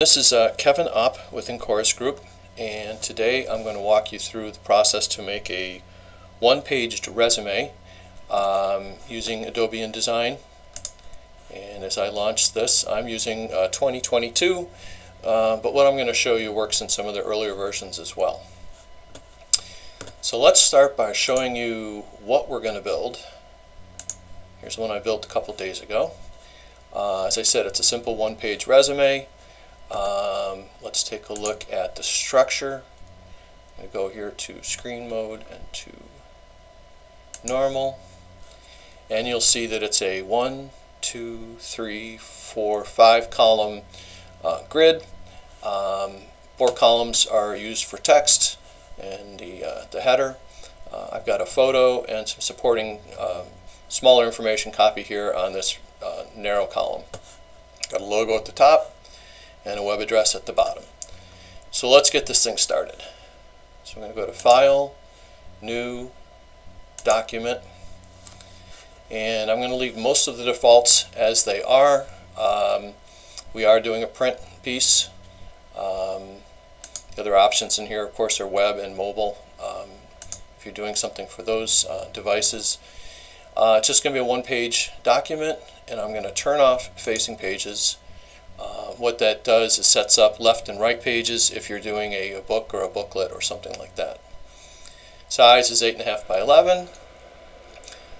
This is uh, Kevin Opp with Encorus Group, and today I'm going to walk you through the process to make a one-paged resume um, using Adobe InDesign. And as I launch this, I'm using uh, 2022, uh, but what I'm going to show you works in some of the earlier versions as well. So let's start by showing you what we're going to build. Here's one I built a couple days ago. Uh, as I said, it's a simple one-page resume. Um, let's take a look at the structure. To go here to screen mode and to normal. And you'll see that it's a one, two, three, four, five column uh, grid. Um, four columns are used for text and the, uh, the header. Uh, I've got a photo and some supporting um, smaller information copy here on this uh, narrow column. Got a logo at the top and a web address at the bottom. So let's get this thing started. So I'm going to go to File, New, Document, and I'm going to leave most of the defaults as they are. Um, we are doing a print piece. Um, the other options in here, of course, are web and mobile. Um, if you're doing something for those uh, devices. Uh, it's just going to be a one-page document, and I'm going to turn off facing pages uh, what that does is sets up left and right pages if you're doing a, a book or a booklet or something like that. Size is 8.5 by 11.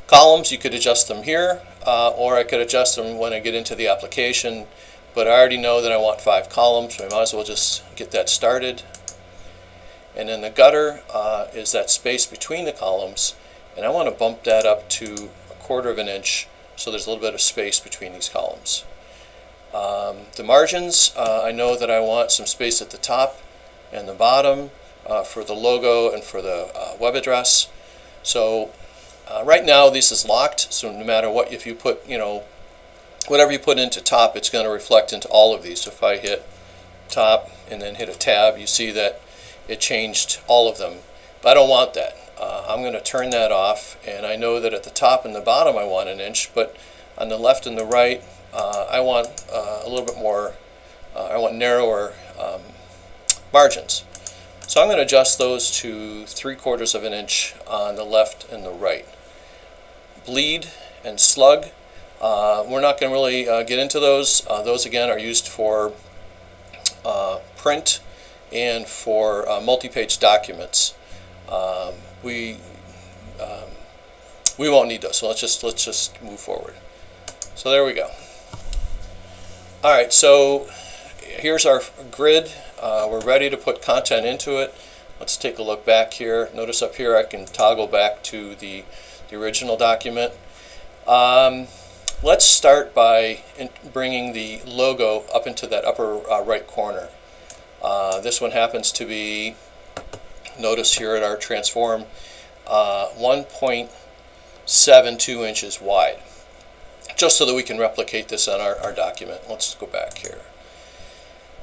Columns, you could adjust them here, uh, or I could adjust them when I get into the application, but I already know that I want five columns, so I might as well just get that started. And then the gutter uh, is that space between the columns, and I want to bump that up to a quarter of an inch so there's a little bit of space between these columns. Um, the margins, uh, I know that I want some space at the top and the bottom uh, for the logo and for the uh, web address. So uh, right now this is locked, so no matter what, if you put, you know, whatever you put into top, it's going to reflect into all of these. So if I hit top and then hit a tab, you see that it changed all of them. But I don't want that. Uh, I'm going to turn that off, and I know that at the top and the bottom I want an inch, but on the left and the right, I want uh, a little bit more, uh, I want narrower um, margins. So I'm going to adjust those to 3 quarters of an inch on the left and the right. Bleed and slug, uh, we're not going to really uh, get into those. Uh, those again are used for print and for multi-page documents. Um, we um, we won't need those, so let's just let's just move forward. So there we go. All right, so here's our grid. Uh, we're ready to put content into it. Let's take a look back here. Notice up here I can toggle back to the, the original document. Um, let's start by bringing the logo up into that upper uh, right corner. Uh, this one happens to be, notice here at our transform, uh, 1.72 inches wide just so that we can replicate this on our, our document. Let's go back here.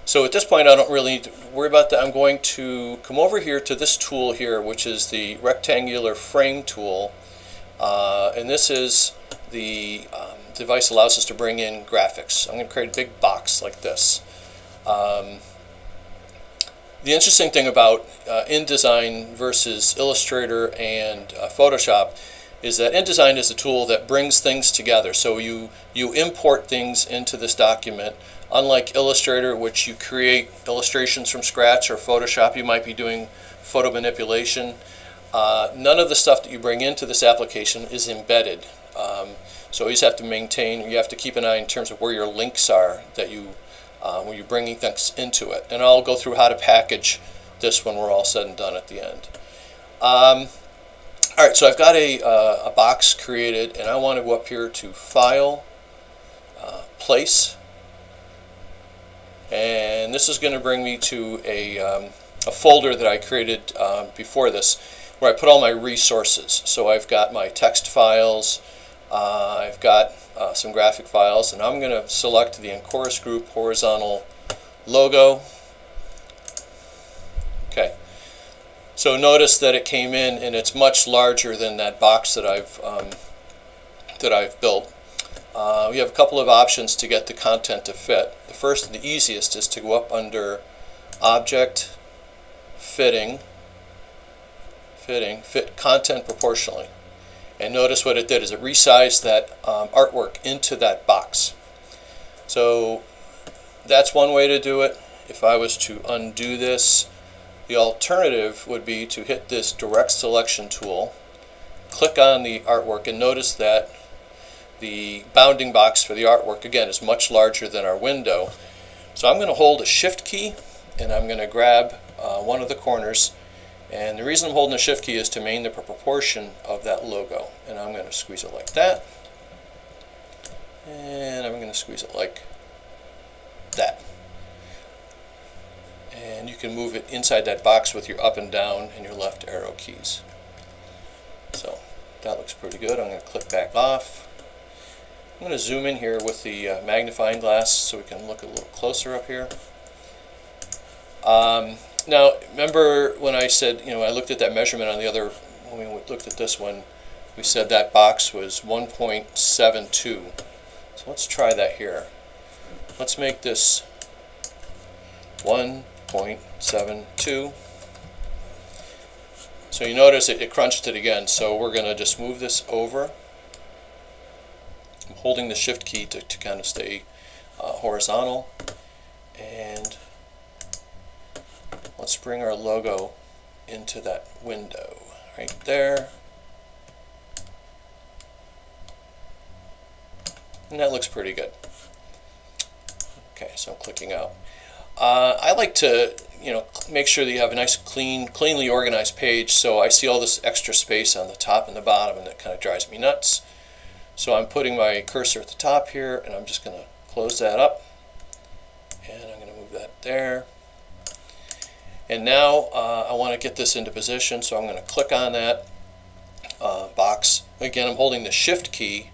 So at this point, I don't really need to worry about that. I'm going to come over here to this tool here, which is the rectangular frame tool. Uh, and this is the um, device allows us to bring in graphics. I'm going to create a big box like this. Um, the interesting thing about uh, InDesign versus Illustrator and uh, Photoshop is that InDesign is a tool that brings things together. So you, you import things into this document. Unlike Illustrator, which you create illustrations from scratch, or Photoshop, you might be doing photo manipulation. Uh, none of the stuff that you bring into this application is embedded. Um, so you always have to maintain, you have to keep an eye in terms of where your links are that you, uh, when you're bringing things into it. And I'll go through how to package this when we're all said and done at the end. Um, all right, so I've got a, uh, a box created and I want to go up here to File, uh, Place, and this is going to bring me to a, um, a folder that I created uh, before this where I put all my resources. So I've got my text files, uh, I've got uh, some graphic files, and I'm going to select the Encorus Group horizontal logo. Okay. So notice that it came in and it's much larger than that box that I've um, that I've built. uh, we have a couple of options to get the content to fit. The first and the easiest is to go up under Object, Fitting, Fitting, Fit Content Proportionally. And notice what it did is it resized that um, artwork into that box. So that's one way to do it. If I was to undo this, the alternative would be to hit this direct selection tool, click on the artwork, and notice that the bounding box for the artwork, again, is much larger than our window. So I'm going to hold a shift key and I'm going to grab uh, one of the corners. And the reason I'm holding the shift key is to maintain the proportion of that logo. And I'm going to squeeze it like that. And I'm going to squeeze it like that and you can move it inside that box with your up and down and your left arrow keys so that looks pretty good I'm going to click back off I'm going to zoom in here with the uh, magnifying glass so we can look a little closer up here. Um, now, remember when I said, you know, I looked at that measurement on the other, when we looked at this one, we said that box was 1.72. So let's try that here. Let's make this 1.72. So you notice it, it crunched it again, so we're going to just move this over. I'm holding the shift key to, to kind of stay uh, horizontal. And let's bring our logo into that window right there. And that looks pretty good. Okay, so I'm clicking out. Uh, I like to, you know, make sure that you have a nice, clean, cleanly organized page. So I see all this extra space on the top and the bottom, and that kind of drives me nuts. So I'm putting my cursor at the top here and I'm just going to close that up and I'm going to move that there. And now uh, I want to get this into position so I'm going to click on that uh, box. Again I'm holding the shift key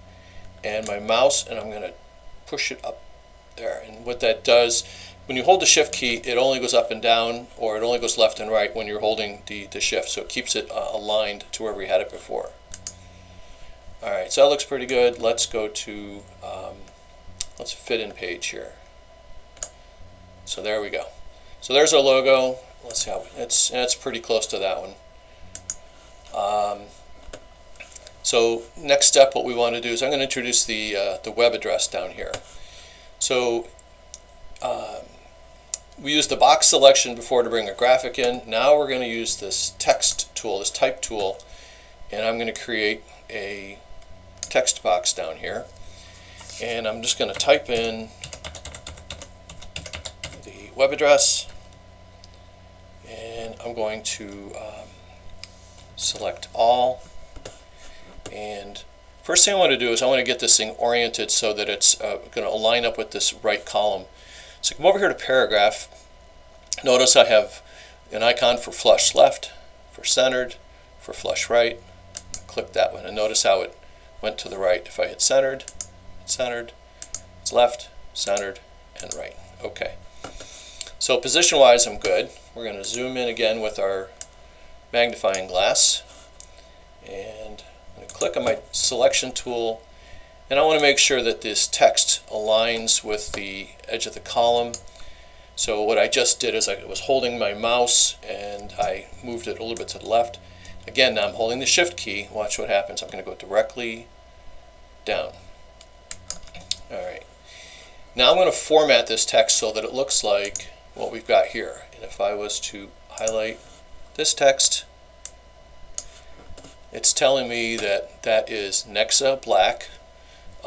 and my mouse and I'm going to push it up there and what that does when you hold the shift key it only goes up and down or it only goes left and right when you're holding the, the shift so it keeps it uh, aligned to where we had it before. Alright, so that looks pretty good. Let's go to, um, let's fit in page here. So there we go. So there's our logo. Let's see how, it's, it's pretty close to that one. Um, so next step, what we want to do is I'm going to introduce the, uh, the web address down here. So um, we used the box selection before to bring a graphic in. Now we're going to use this text tool, this type tool, and I'm going to create a text box down here. And I'm just going to type in the web address. And I'm going to um, select all. And first thing I want to do is I want to get this thing oriented so that it's uh, going to line up with this right column. So come over here to paragraph. Notice I have an icon for flush left, for centered, for flush right. Click that one and notice how it went to the right. If I hit centered, centered, it's left, centered, and right. Okay. So position-wise, I'm good. We're going to zoom in again with our magnifying glass. And I'm going to click on my selection tool. And I want to make sure that this text aligns with the edge of the column. So what I just did is I was holding my mouse and I moved it a little bit to the left. Again, now I'm holding the shift key. Watch what happens. I'm going to go directly down. All right. Now I'm going to format this text so that it looks like what we've got here. And if I was to highlight this text, it's telling me that that is Nexa black.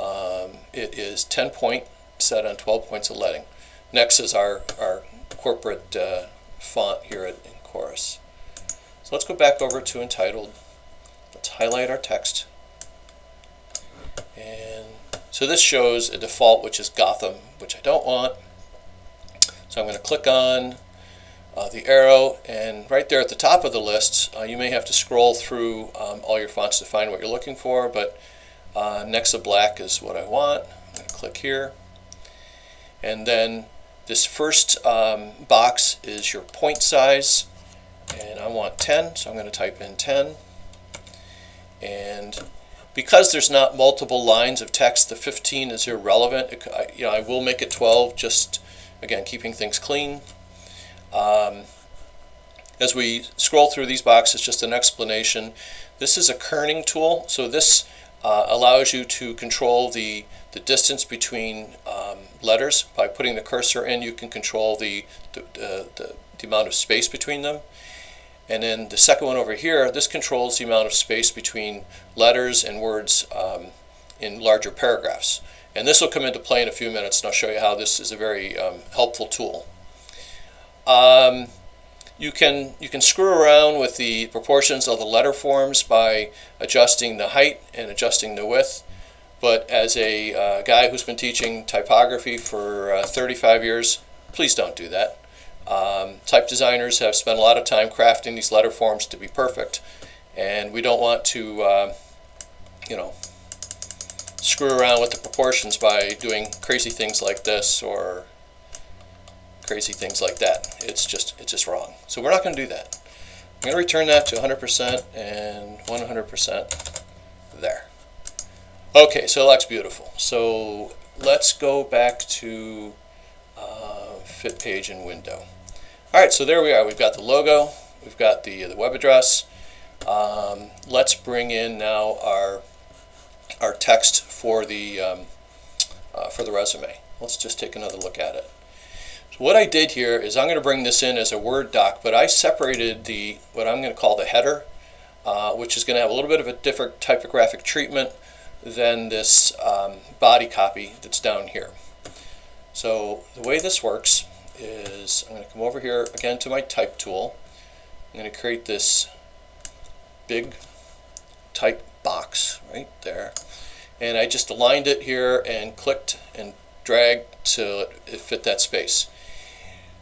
Um, it is 10 point set on 12 points of leading. Nexa is our, our corporate uh, font here at, in Chorus. So let's go back over to entitled. Let's highlight our text. And so this shows a default which is Gotham, which I don't want. So I'm going to click on uh, the arrow and right there at the top of the list uh, you may have to scroll through um, all your fonts to find what you're looking for but uh, Nexa Black is what I want. I'm going to click here and then this first um, box is your point size and I want 10 so I'm going to type in 10 and because there's not multiple lines of text, the 15 is irrelevant. It, I, you know, I will make it 12, just again keeping things clean. Um, as we scroll through these boxes, just an explanation. This is a kerning tool, so this uh, allows you to control the, the distance between um, letters. By putting the cursor in, you can control the, the, the, the amount of space between them. And then the second one over here, this controls the amount of space between letters and words um, in larger paragraphs. And this will come into play in a few minutes, and I'll show you how this is a very um, helpful tool. Um, you can you can screw around with the proportions of the letter forms by adjusting the height and adjusting the width. But as a uh, guy who's been teaching typography for uh, 35 years, please don't do that. Um, type designers have spent a lot of time crafting these letter forms to be perfect, and we don't want to, uh, you know, screw around with the proportions by doing crazy things like this or crazy things like that. It's just it's just wrong. So we're not going to do that. I'm going to return that to 100% and 100% there. Okay, so it looks beautiful. So let's go back to uh, fit page and window. All right, so there we are. We've got the logo, we've got the, the web address. Um, let's bring in now our, our text for the, um, uh, for the resume. Let's just take another look at it. So what I did here is I'm going to bring this in as a Word doc, but I separated the what I'm going to call the header, uh, which is going to have a little bit of a different typographic treatment than this um, body copy that's down here. So the way this works is I'm going to come over here again to my type tool. I'm going to create this big type box right there. And I just aligned it here and clicked and dragged to it fit that space.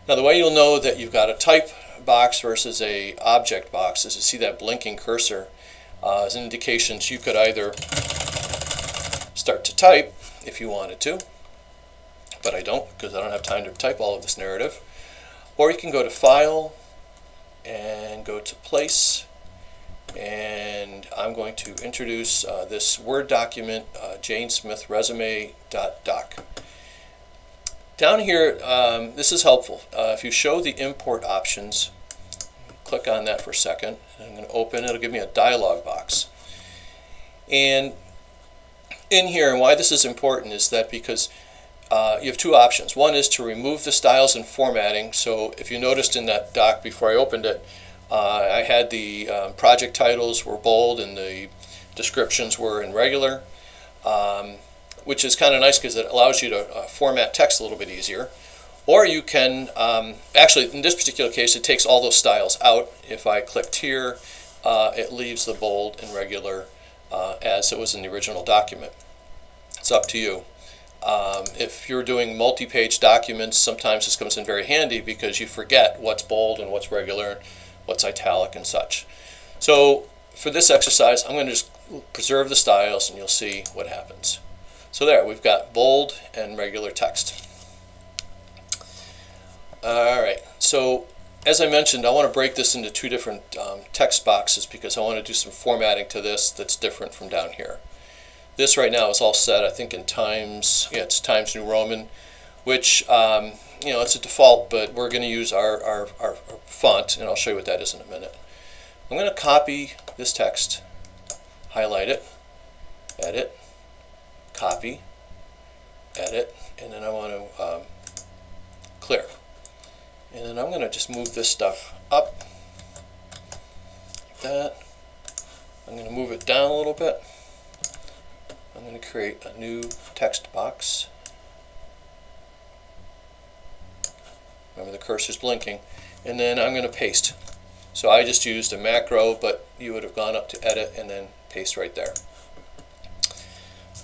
Now the way you'll know that you've got a type box versus a object box is to see that blinking cursor uh, as an indication so you could either start to type if you wanted to but I don't because I don't have time to type all of this narrative. Or you can go to File and go to Place and I'm going to introduce uh, this Word document, uh, Jane Smith resume.doc. Down here, um, this is helpful. Uh, if you show the import options, click on that for a second. I'm going to open, it, it'll give me a dialog box. And in here, and why this is important is that because uh, you have two options. One is to remove the styles and formatting. So if you noticed in that doc before I opened it, uh, I had the um, project titles were bold and the descriptions were in regular, um, which is kind of nice because it allows you to uh, format text a little bit easier. Or you can, um, actually in this particular case, it takes all those styles out. If I clicked here, uh, it leaves the bold and regular uh, as it was in the original document. It's up to you. Um, if you're doing multi-page documents, sometimes this comes in very handy because you forget what's bold and what's regular, what's italic and such. So for this exercise, I'm going to just preserve the styles and you'll see what happens. So there, we've got bold and regular text. All right, so as I mentioned, I want to break this into two different um, text boxes because I want to do some formatting to this that's different from down here. This right now is all set, I think, in Times, yeah, it's Times New Roman, which, um, you know, it's a default, but we're going to use our, our, our, font, and I'll show you what that is in a minute. I'm going to copy this text, highlight it, edit, copy, edit, and then I want to um, clear. And then I'm going to just move this stuff up, like that. I'm going to move it down a little bit. I'm going to create a new text box. Remember the cursor's blinking. And then I'm going to paste. So I just used a macro, but you would have gone up to edit and then paste right there.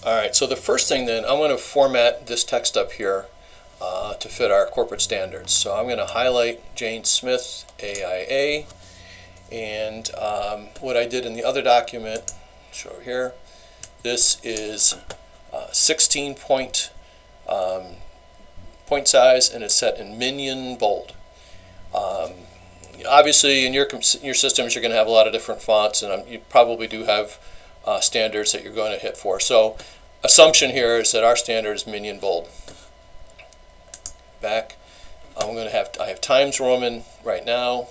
Alright, so the first thing then, I'm going to format this text up here uh, to fit our corporate standards. So I'm going to highlight Jane Smith AIA and um, what I did in the other document, show here, this is uh, 16 point um, point size and it's set in minion bold. Um, obviously in your, your systems you're going to have a lot of different fonts and um, you probably do have uh, standards that you're going to hit for. So assumption here is that our standard is minion bold. Back, I'm going to have, I have Times Roman right now.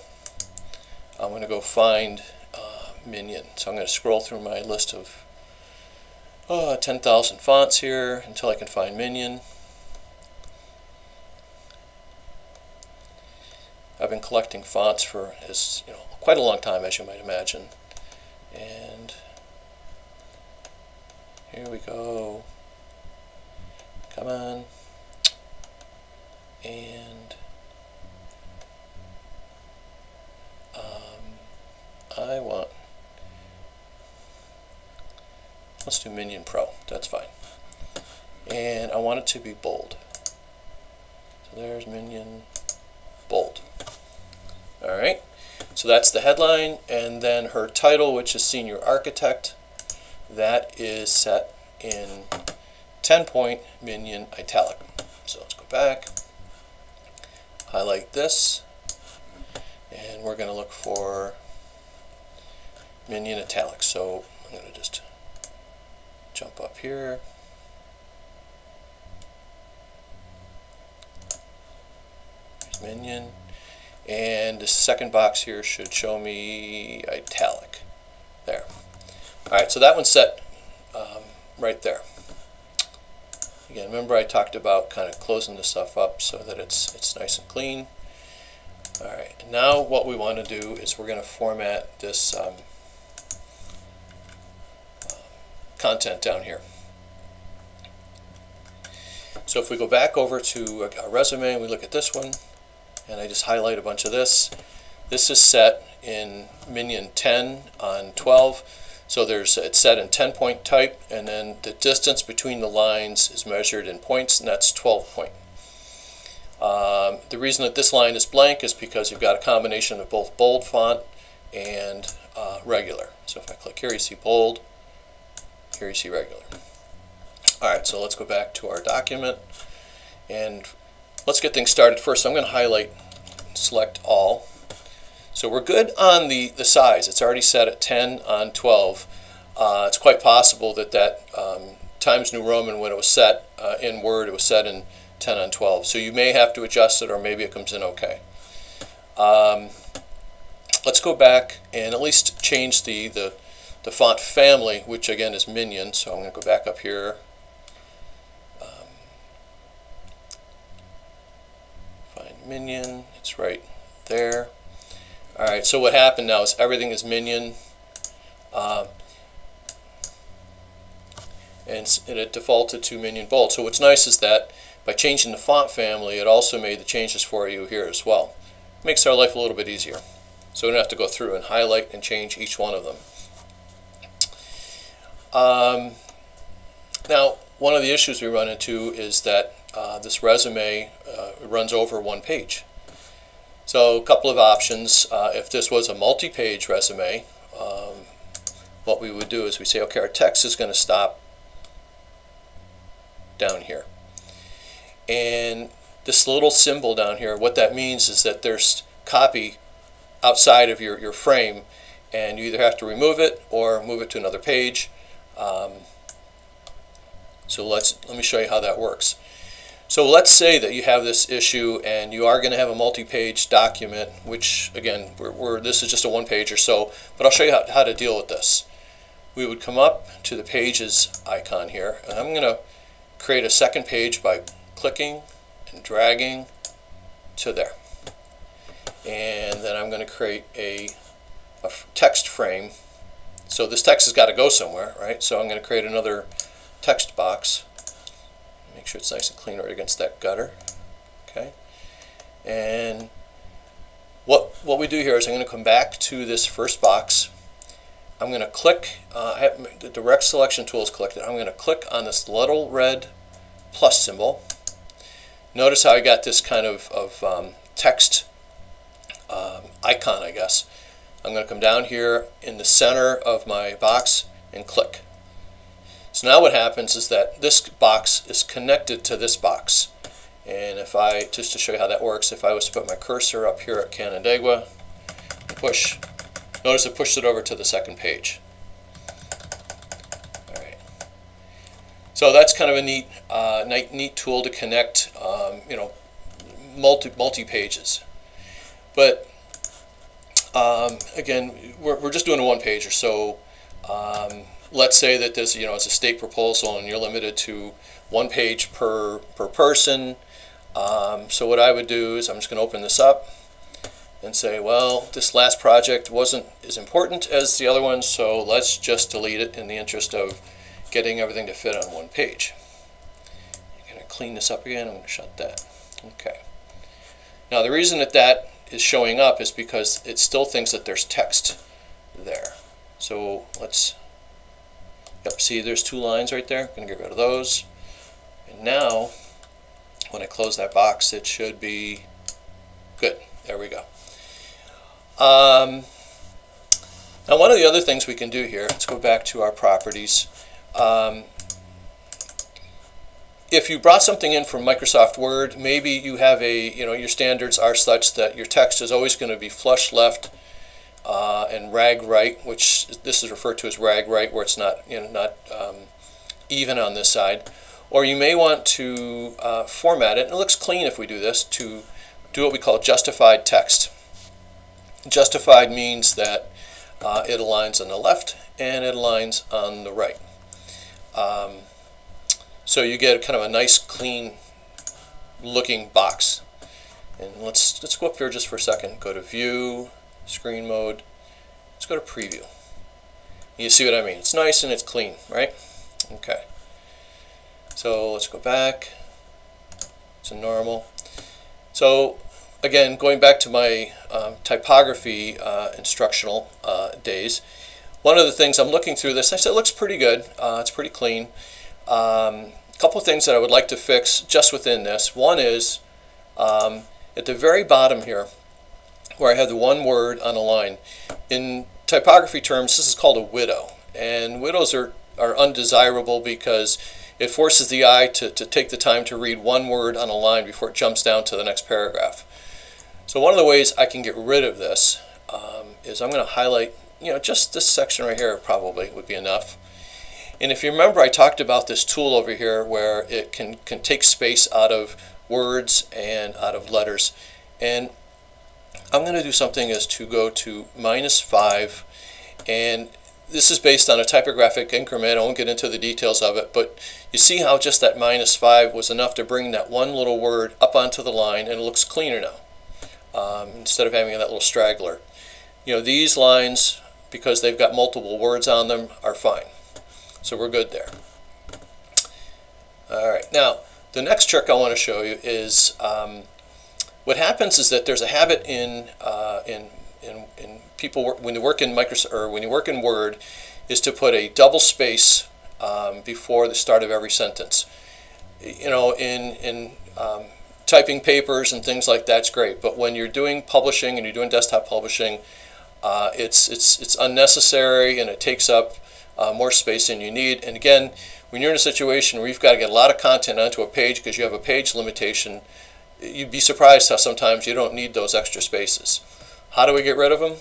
I'm going to go find uh, minion. So I'm going to scroll through my list of uh, 10,000 fonts here until I can find minion. I've been collecting fonts for as you know quite a long time, as you might imagine. And here we go. Come on. And um, I want, let's do Minion Pro, that's fine. And I want it to be bold. So there's Minion bold. All right, so that's the headline, and then her title, which is Senior Architect, that is set in 10 point minion italic. So let's go back, highlight this, and we're going to look for minion italic. So I'm going to just jump up here. There's minion. And the second box here should show me italic. There. Alright, so that one's set um, right there. Again, remember I talked about kind of closing this stuff up so that it's, it's nice and clean. Alright, now what we want to do is we're going to format this um, content down here. So if we go back over to a resume and we look at this one, and I just highlight a bunch of this. This is set in Minion 10 on 12. So there's it's set in 10 point type and then the distance between the lines is measured in points and that's 12 point. Um, the reason that this line is blank is because you've got a combination of both bold font and uh, regular. So if I click here you see bold, here you see regular. Alright, so let's go back to our document and let's get things started. First, I'm going to highlight, select all. So we're good on the, the size. It's already set at 10 on 12. Uh, it's quite possible that that um, Times New Roman, when it was set uh, in Word, it was set in 10 on 12. So you may have to adjust it or maybe it comes in okay. Um, let's go back and at least change the, the, the font family, which again is Minion. So I'm going to go back up here Find minion. It's right there. All right, so what happened now is everything is minion. Uh, and, and it defaulted to minion bold. So what's nice is that by changing the font family, it also made the changes for you here as well. It makes our life a little bit easier. So we don't have to go through and highlight and change each one of them. Um, now, one of the issues we run into is that uh, this resume uh, runs over one page. So a couple of options. Uh, if this was a multi-page resume, um, what we would do is we say, okay, our text is going to stop down here. And this little symbol down here, what that means is that there's copy outside of your, your frame and you either have to remove it or move it to another page. Um, so let's let me show you how that works. So let's say that you have this issue and you are going to have a multi-page document, which again, we're, we're, this is just a one page or so, but I'll show you how, how to deal with this. We would come up to the pages icon here, and I'm going to create a second page by clicking and dragging to there. And then I'm going to create a, a text frame. So this text has got to go somewhere, right? So I'm going to create another text box sure it's nice and clean right against that gutter. Okay. And what, what we do here is I'm going to come back to this first box. I'm going to click, uh, I have, the direct selection tool is clicked. I'm going to click on this little red plus symbol. Notice how I got this kind of, of um, text um, icon, I guess. I'm going to come down here in the center of my box and click. So now what happens is that this box is connected to this box. And if I, just to show you how that works, if I was to put my cursor up here at Canandaigua, push, notice it pushed it over to the second page. All right. So that's kind of a neat, uh, neat, tool to connect, um, you know, multi multi pages. But um, again, we're, we're just doing a one pager. So um, let's say that this, you know, it's a state proposal and you're limited to one page per per person. Um, so what I would do is I'm just going to open this up and say, well, this last project wasn't as important as the other one, so let's just delete it in the interest of getting everything to fit on one page. I'm going to clean this up again. I'm going to shut that. Okay. Now the reason that that is showing up is because it still thinks that there's text there. So let's, yep, see there's two lines right there. I'm going to get rid of those. And now, when I close that box, it should be good. There we go. Um, now one of the other things we can do here, let's go back to our properties. Um, if you brought something in from Microsoft Word, maybe you have a, you know, your standards are such that your text is always going to be flush left uh, and rag right, which this is referred to as rag right, where it's not, you know, not um, even on this side. Or you may want to uh, format it, and it looks clean if we do this, to do what we call justified text. Justified means that uh, it aligns on the left and it aligns on the right. Um, so you get kind of a nice clean looking box. And let's, let's go up here just for a second. Go to View, Screen Mode. Let's go to Preview. You see what I mean? It's nice and it's clean, right? Okay. So let's go back to normal. So again, going back to my um, typography uh, instructional uh, days, one of the things I'm looking through this, I said it looks pretty good. Uh, it's pretty clean. Um, a couple of things that I would like to fix just within this. One is um, at the very bottom here, where I have the one word on a line. In typography terms, this is called a widow. And widows are, are undesirable because it forces the eye to, to take the time to read one word on a line before it jumps down to the next paragraph. So one of the ways I can get rid of this um, is I'm going to highlight, you know, just this section right here probably would be enough. And if you remember, I talked about this tool over here where it can, can take space out of words and out of letters. And I'm going to do something is to go to minus 5 and this is based on a typographic increment. I won't get into the details of it, but you see how just that minus 5 was enough to bring that one little word up onto the line and it looks cleaner now um, instead of having that little straggler. You know, these lines, because they've got multiple words on them, are fine. So we're good there. All right, now the next trick I want to show you is um, what happens is that there's a habit in, uh, in, in, in people when you work in Microsoft or when you work in Word is to put a double space um, before the start of every sentence. You know, in, in um, typing papers and things like that's great. But when you're doing publishing and you're doing desktop publishing, uh, it's it's it's unnecessary and it takes up uh, more space than you need. And again, when you're in a situation where you've got to get a lot of content onto a page because you have a page limitation, you'd be surprised how sometimes you don't need those extra spaces. How do we get rid of them?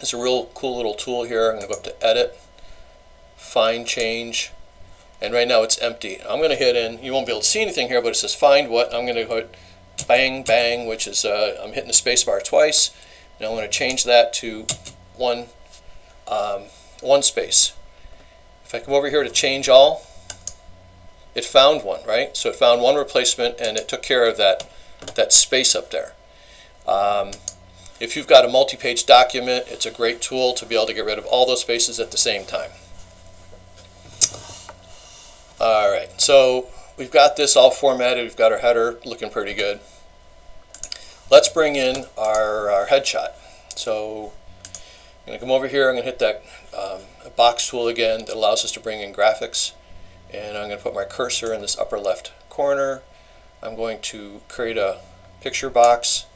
It's a real cool little tool here. I'm going to go up to Edit, Find Change, and right now it's empty. I'm going to hit in, you won't be able to see anything here, but it says find what. I'm going to hit bang, bang, which is, uh, I'm hitting the spacebar twice. And I'm going to change that to one, um, one space. If I come over here to change all, it found one, right? So it found one replacement and it took care of that, that space up there. Um, if you've got a multi-page document, it's a great tool to be able to get rid of all those spaces at the same time. All right, so we've got this all formatted. We've got our header looking pretty good. Let's bring in our, our headshot. So I'm going to come over here. I'm going to hit that um, box tool again that allows us to bring in graphics. And I'm going to put my cursor in this upper left corner. I'm going to create a picture box.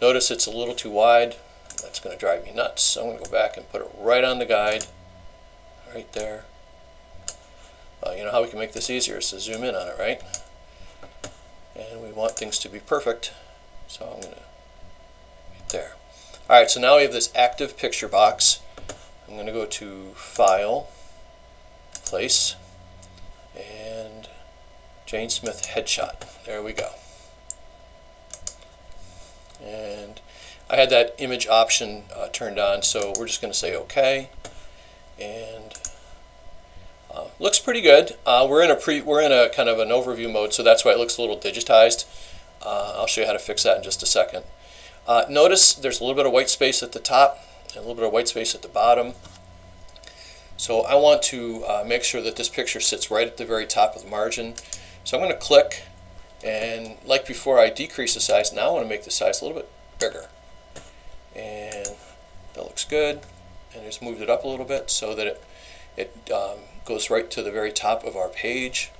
Notice it's a little too wide. That's going to drive me nuts. So I'm going to go back and put it right on the guide, right there. Uh, you know how we can make this easier is to zoom in on it, right? And we want things to be perfect, so I'm going to right there. All right, so now we have this active picture box. I'm going to go to File, Place, and Jane Smith headshot. There we go. And I had that image option uh, turned on, so we're just going to say OK. And uh, looks pretty good. Uh, we're in a pre we're in a kind of an overview mode, so that's why it looks a little digitized. Uh, I'll show you how to fix that in just a second. Uh, notice there's a little bit of white space at the top and a little bit of white space at the bottom. So I want to uh, make sure that this picture sits right at the very top of the margin. So I'm going to click and like before I decrease the size, now I want to make the size a little bit bigger. And that looks good. And just moved it up a little bit so that it, it um, goes right to the very top of our page.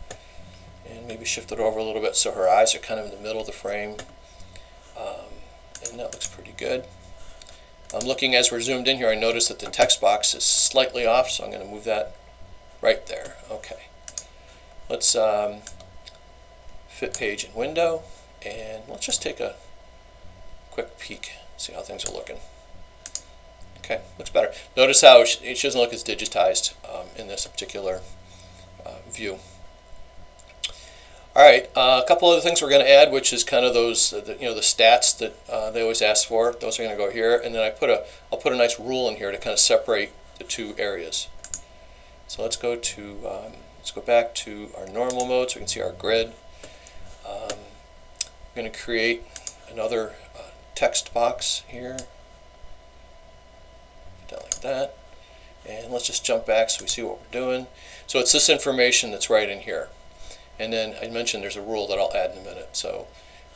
And maybe shift it over a little bit so her eyes are kind of in the middle of the frame. Um, and that looks pretty good. I'm looking as we're zoomed in here, I notice that the text box is slightly off, so I'm going to move that right there. Okay. Let's um, fit page in window, and let's just take a quick peek, see how things are looking. Okay, looks better. Notice how it doesn't look as digitized um, in this particular uh, view. All right, uh, a couple other things we're going to add, which is kind of those, uh, the, you know, the stats that uh, they always ask for. Those are going to go here, and then I put a, I'll put a nice rule in here to kind of separate the two areas. So let's go to, um, let's go back to our normal mode so we can see our grid. Um, I'm going to create another uh, text box here, down like that, and let's just jump back so we see what we're doing. So it's this information that's right in here. And then I mentioned there's a rule that I'll add in a minute. So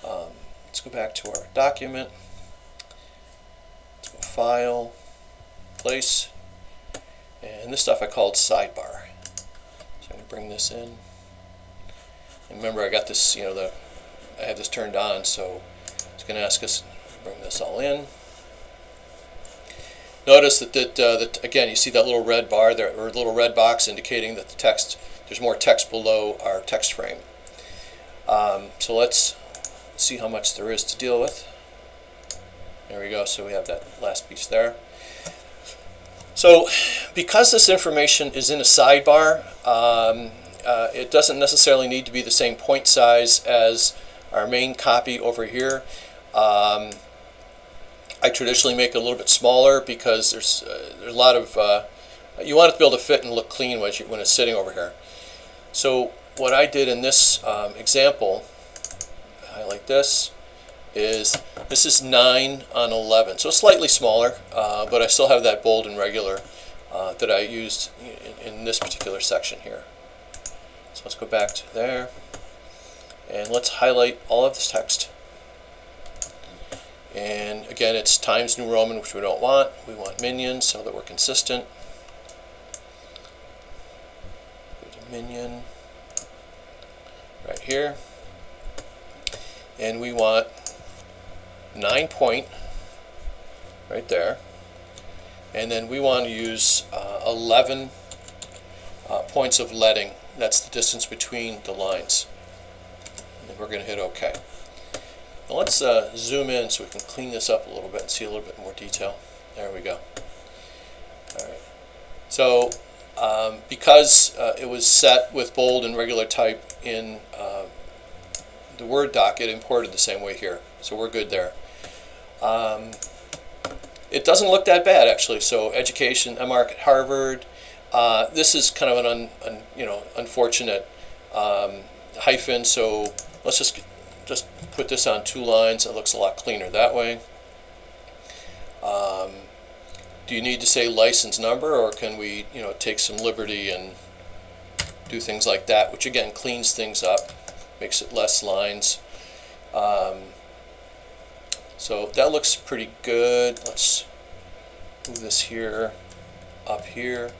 um, let's go back to our document. Go File, Place, and this stuff I called Sidebar. So I'm going to bring this in. And remember, I got this, you know, the I have this turned on, so it's going to ask us to bring this all in. Notice that, that, uh, that, again, you see that little red bar there, or little red box indicating that the text there's more text below our text frame. Um, so let's see how much there is to deal with. There we go, so we have that last piece there. So because this information is in a sidebar, um, uh, it doesn't necessarily need to be the same point size as our main copy over here. Um, I traditionally make it a little bit smaller because there's, uh, there's a lot of, uh, you want it to be able to fit and look clean when, you, when it's sitting over here. So what I did in this um, example, highlight this, is this is 9 on 11. So slightly smaller, uh, but I still have that bold and regular uh, that I used in, in, this particular section here. So let's go back to there. And let's highlight all of this text. And again, it's Times New Roman, which we don't want. We want minions so that we're consistent. Minion right here. And we want 9 point right there. And then we want to use uh, 11 uh, points of leading. That's the distance between the lines. And we're going to hit OK. Now let's uh, zoom in so we can clean this up a little bit and see a little bit more detail. There we go. All right. So um, because uh, it was set with bold and regular type in uh, the Word doc, it imported the same way here. So we're good there. Um, it doesn't look that bad actually. So education, MArch at Harvard. Uh, this is kind of an un, un, you know unfortunate um, hyphen. So let's just just put this on two lines. It looks a lot cleaner that way. Um, do you need to say license number or can we you know take some liberty and do things like that which again cleans things up makes it less lines? Um, so that looks pretty good. Let's move this here up here.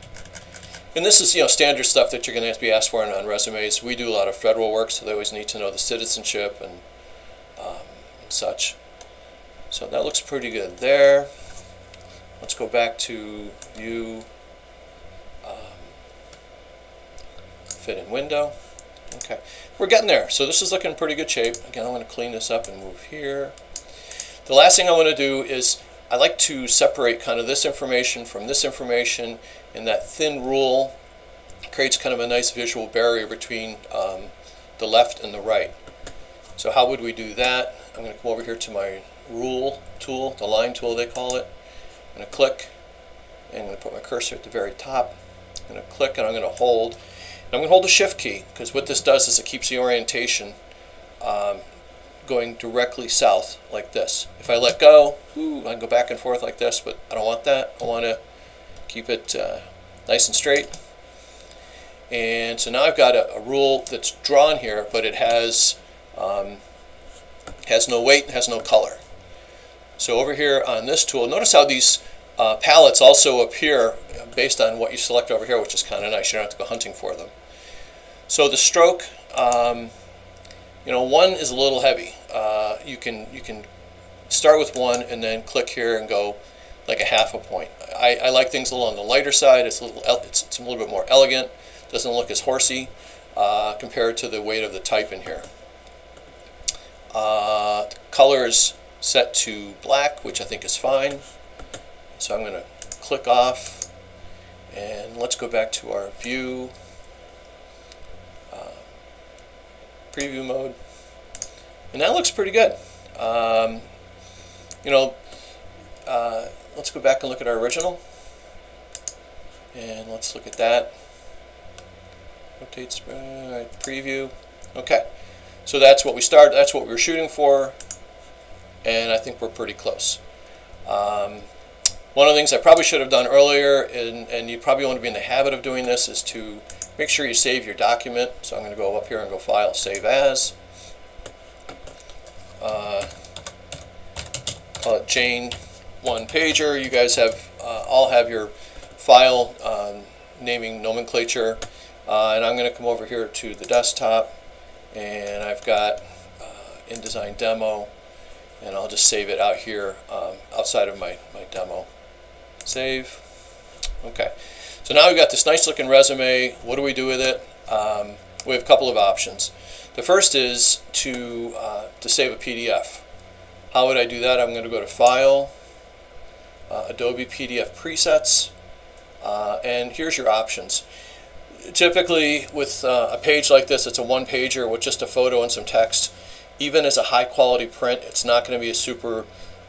And this is you know standard stuff that you're going to have to be asked for on, resumes. We do a lot of federal work so they always need to know the citizenship and, um, and such. So that looks pretty good there Let's go back to view, um, fit in window. Okay, we're getting there. So this is looking pretty good shape. Again, I'm going to clean this up and move here. The last thing I want to do is I like to separate kind of this information from this information and that thin rule creates kind of a nice visual barrier between um, the left and the right. So how would we do that? I'm going to come over here to my rule tool, the line tool they call it. I'm going to click and I'm going to put my cursor at the very top. I'm going to click and I'm going to hold. And I'm going to hold the shift key because what this does is it keeps the orientation um, going directly south like this. If I let go, ooh, I can go back and forth like this, but I don't want that. I want to keep it uh, nice and straight. And so now I've got a, a rule that's drawn here, but it has um, has no weight, and has no color. So over here on this tool, notice how these uh, palettes also appear based on what you select over here, which is kind of nice. You don't have to go hunting for them. So the stroke, um, you know, one is a little heavy. Uh, you can you can start with one and then click here and go like a half a point. I, I like things a little on the lighter side. It's a little it's, it's a little bit more elegant. Doesn't look as horsey uh, compared to the weight of the type in here. Uh, color is set to black, which I think is fine. So I'm going to click off and let's go back to our view uh, preview mode. And that looks pretty good. Um, you know, uh, let's go back and look at our original. And let's look at that. Rotate spread, preview. Okay. So that's what we started, that's what we were shooting for, and I think we're pretty close. Um, one of the things I probably should have done earlier, and, and you probably want to be in the habit of doing this, is to make sure you save your document. So I'm going to go up here and go File, Save As. Uh, call it Jane One Pager. You guys have uh, all have your file um, naming nomenclature. Uh, and I'm going to come over here to the desktop and I've got uh, InDesign demo and I'll just save it out here um, outside of my, my demo. Save. Okay. So now we've got this nice looking resume. What do we do with it? Um, we have a couple of options. The first is to, uh, to save a PDF. How would I do that? I'm going to go to File, uh, Adobe PDF Presets, uh, and here's your options typically with uh, a page like this, it's a one pager with just a photo and some text. Even as a high quality print, it's not going to be a super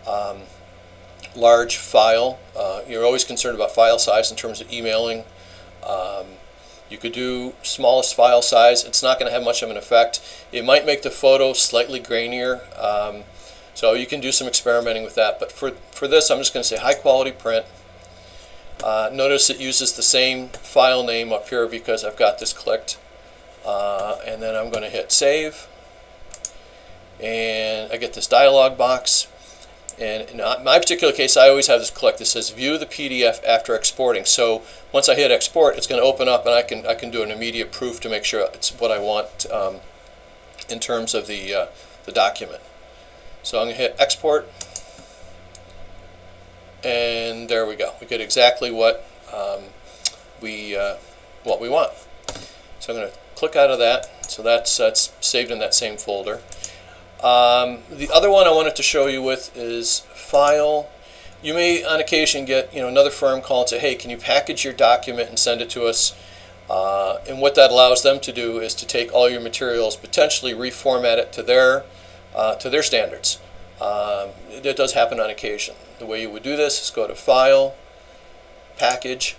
um, large file. Uh, you're always concerned about file size in terms of emailing. Um, you could do smallest file size. It's not going to have much of an effect. It might make the photo slightly grainier. Um, so you can do some experimenting with that. But for, for this, I'm just going to say high quality print. Uh, notice it uses the same file name up here because I've got this clicked. Uh, and then I'm going to hit save. And I get this dialog box. And in my particular case, I always have this click that says view the PDF after exporting. So once I hit export, it's going to open up and I can, I can do an immediate proof to make sure it's what I want um, in terms of the, uh, the document. So I'm going to hit export and there we go. We get exactly what um, we uh, what we want. So I'm going to click out of that. So that's that's saved in that same folder. Um, the other one I wanted to show you with is File. You may on occasion get you know another firm call and say, hey, can you package your document and send it to us? Uh, and what that allows them to do is to take all your materials, potentially reformat it to their uh, to their standards. Um, it does happen on occasion. The way you would do this is go to File, Package.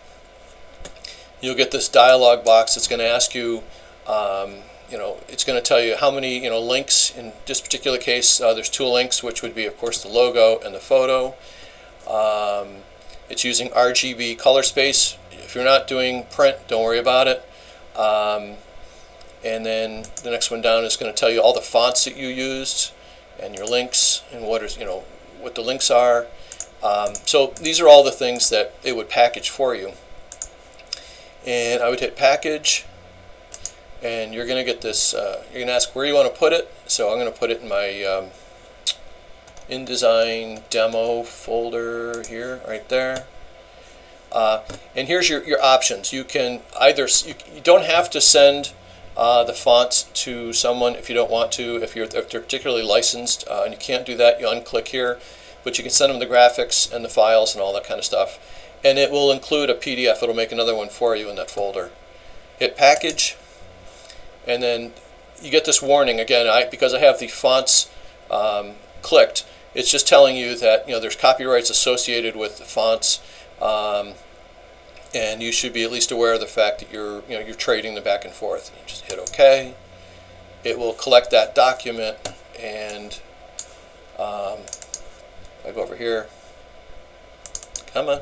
You'll get this dialog box that's going to ask you, um, you know, it's going to tell you how many, you know, links. In this particular case, uh, there's two links, which would be, of course, the logo and the photo. Um, it's using RGB color space. If you're not doing print, don't worry about it. Um, and then the next one down is going to tell you all the fonts that you used and your links and what is you know what the links are. Um, so these are all the things that it would package for you. And I would hit package and you're going to get this, uh, you're going to ask where you want to put it. So I'm going to put it in my um, InDesign demo folder here, right there. Uh, and here's your, your options. You can either, you, you don't have to send uh, the fonts to someone if you don't want to. If you're if they're particularly licensed uh, and you can't do that, you unclick here. But you can send them the graphics and the files and all that kind of stuff. And it will include a PDF. It'll make another one for you in that folder. hit package, and then you get this warning again. I because I have the fonts um, clicked, it's just telling you that you know there's copyrights associated with the fonts, um, and you should be at least aware of the fact that you're you know you're trading them back and forth. You just hit OK. It will collect that document, and um, I go over here. Come on.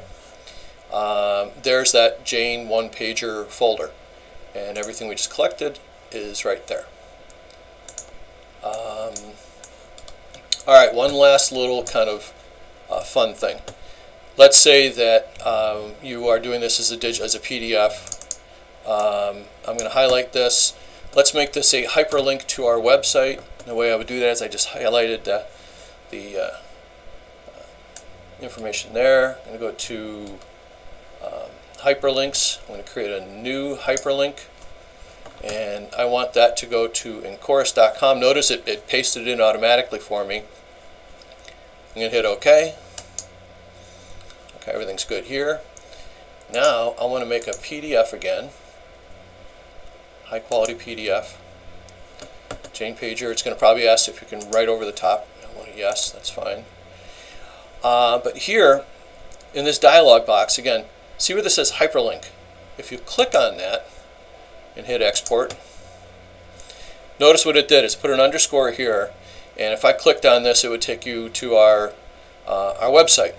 Um, there's that Jane one pager folder, and everything we just collected is right there. Um, all right, one last little kind of uh, fun thing. Let's say that um, you are doing this as a dig as a PDF. Um, I'm going to highlight this. Let's make this a hyperlink to our website. The way I would do that is I just highlighted uh, the uh, information there. I'm going to go to um, hyperlinks. I'm going to create a new hyperlink and I want that to go to encorus.com. Notice it, it pasted it in automatically for me. I'm going to hit OK. Okay, everything's good here. Now I want to make a PDF again, high quality PDF. Jane Pager, it's going to probably ask if you can write over the top. I want a yes, that's fine. Uh, but here, in this dialog box, again, see where this says hyperlink. If you click on that, and hit export. Notice what it did is put an underscore here and if I clicked on this it would take you to our uh, our website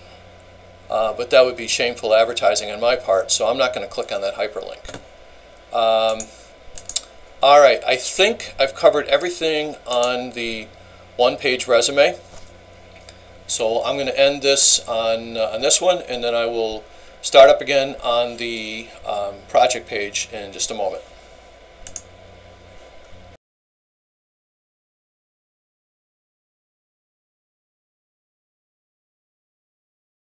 uh, but that would be shameful advertising on my part so I'm not going to click on that hyperlink. Um, Alright, I think I've covered everything on the one-page resume. So I'm going to end this on, uh, on this one and then I will start up again on the um, project page in just a moment.